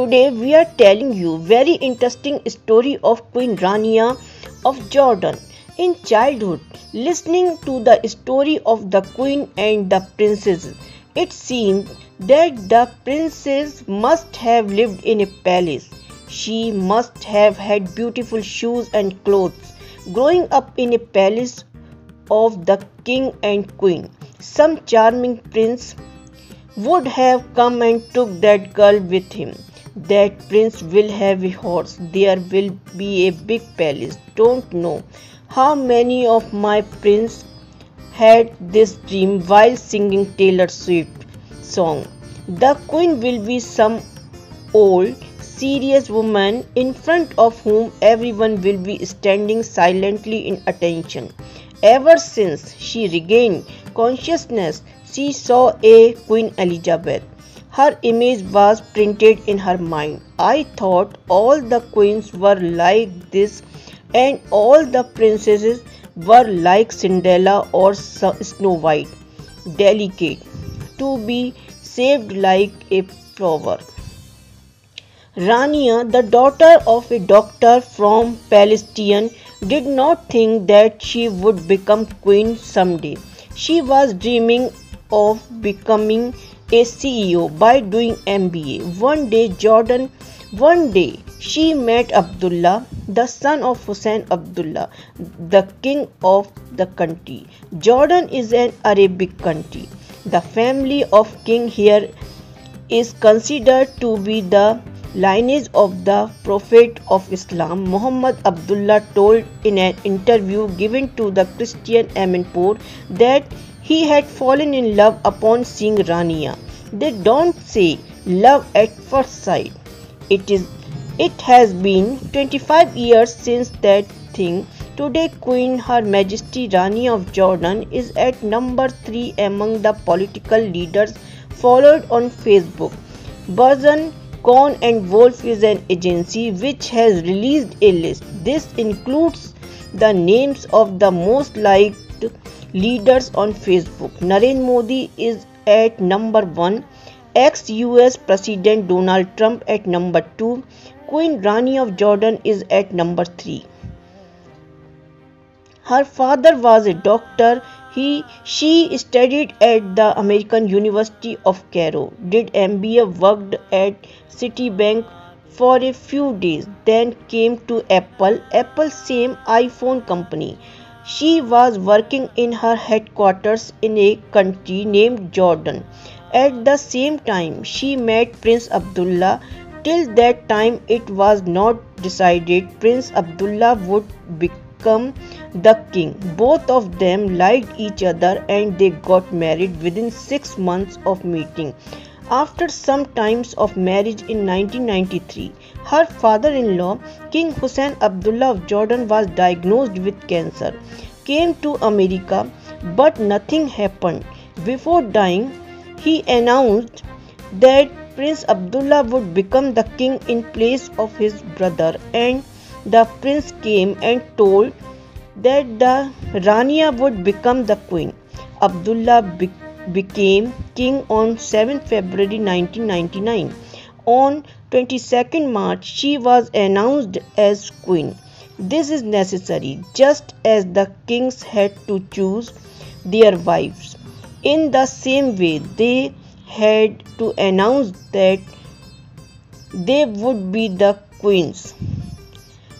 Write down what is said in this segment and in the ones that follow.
Today we are telling you very interesting story of Queen Rania of Jordan. In childhood, listening to the story of the queen and the princess, it seemed that the princess must have lived in a palace. She must have had beautiful shoes and clothes. Growing up in a palace of the king and queen, some charming prince would have come and took that girl with him. That prince will have a horse. There will be a big palace. Don't know how many of my prince had this dream while singing Taylor Swift song. The queen will be some old, serious woman in front of whom everyone will be standing silently in attention. Ever since she regained consciousness, she saw a Queen Elizabeth her image was printed in her mind. I thought all the queens were like this and all the princesses were like Cinderella or Snow White, delicate, to be saved like a flower. Rania, the daughter of a doctor from Palestine, did not think that she would become queen someday. She was dreaming of becoming a CEO by doing MBA. One day, Jordan, one day, she met Abdullah, the son of Hussein Abdullah, the king of the country. Jordan is an Arabic country. The family of king here is considered to be the lineage of the Prophet of Islam. Muhammad Abdullah told in an interview given to the Christiane Amanpour that he had fallen in love upon seeing Rania. They don't say love at first sight. It is it has been 25 years since that thing. Today Queen Her Majesty Rani of Jordan is at number 3 among the political leaders followed on Facebook. Burson Cohn and Wolfe is an agency which has released a list. This includes the names of the most liked leaders on Facebook. Narendra Modi is at number 1, ex-US President Donald Trump at number 2, Queen Rani of Jordan is at number 3. Her father was a doctor. He she studied at the American University of Cairo, did MBA, worked at Citibank for a few days, then came to Apple, Apple same iPhone company. She was working in her headquarters in a country named Jordan. At the same time, she met Prince Abdullah. Till that time, it was not decided Prince Abdullah would become the king. Both of them liked each other and they got married within six months of meeting. After some times of marriage in 1993, her father-in-law, King Hussein Abdullah of Jordan was diagnosed with cancer. Came to America, but nothing happened. Before dying, he announced that Prince Abdullah would become the king in place of his brother and the prince came and told that the Rania would become the queen. Abdullah became became king on 7 February 1999. On 22nd March, she was announced as queen. This is necessary, just as the kings had to choose their wives. In the same way, they had to announce that they would be the queens.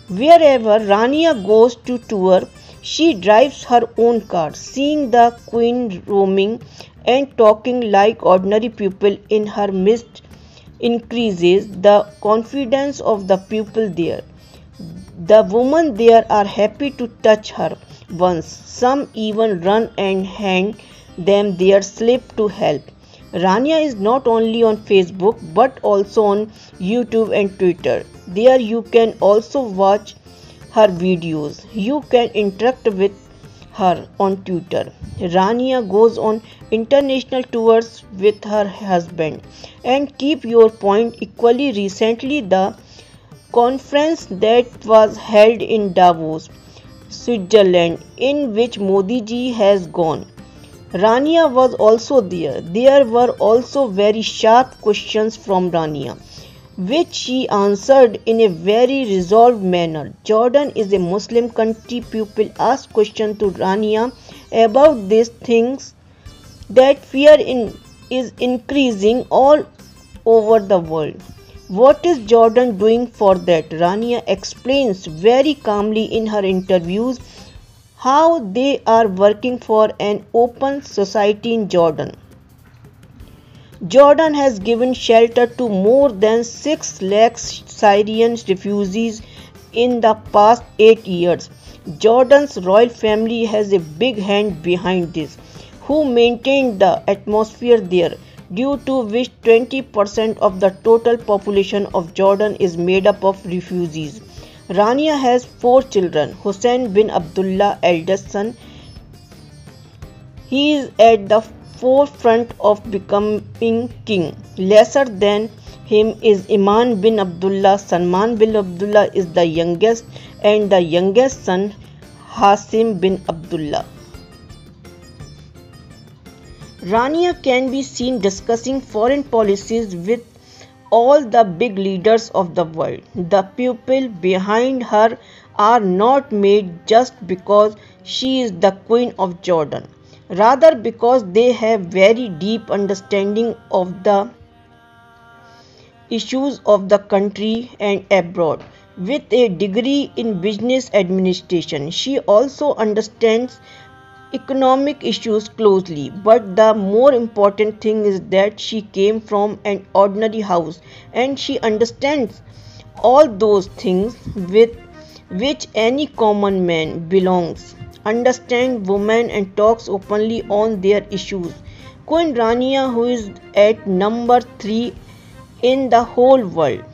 Wherever Rania goes to tour, she drives her own car, seeing the queen roaming and talking like ordinary people in her midst increases the confidence of the people there. The women there are happy to touch her once. Some even run and hang them their slip to help. Rania is not only on Facebook but also on YouTube and Twitter. There you can also watch her videos. You can interact with her on Twitter. Rania goes on international tours with her husband. And keep your point equally recently the conference that was held in Davos, Switzerland, in which Modi ji has gone. Rania was also there. There were also very sharp questions from Rania. Which she answered in a very resolved manner. Jordan is a Muslim country. People ask question to Rania about these things that fear in, is increasing all over the world. What is Jordan doing for that? Rania explains very calmly in her interviews how they are working for an open society in Jordan. Jordan has given shelter to more than 6 lakh Syrian refugees in the past 8 years. Jordan's royal family has a big hand behind this, who maintained the atmosphere there, due to which 20% of the total population of Jordan is made up of refugees. Rania has four children. Hussein bin Abdullah, eldest son, he is at the forefront of becoming king. Lesser than him is Iman bin Abdullah. Salman bin Abdullah is the youngest, and the youngest son Hashem bin Abdullah. Rania can be seen discussing foreign policies with all the big leaders of the world. The people behind her are not made just because she is the queen of Jordan rather because they have very deep understanding of the issues of the country and abroad. With a degree in business administration she also understands economic issues closely. But the more important thing is that she came from an ordinary house and she understands all those things with which any common man belongs understands women and talks openly on their issues. Queen Rania, who is at number 3 in the whole world,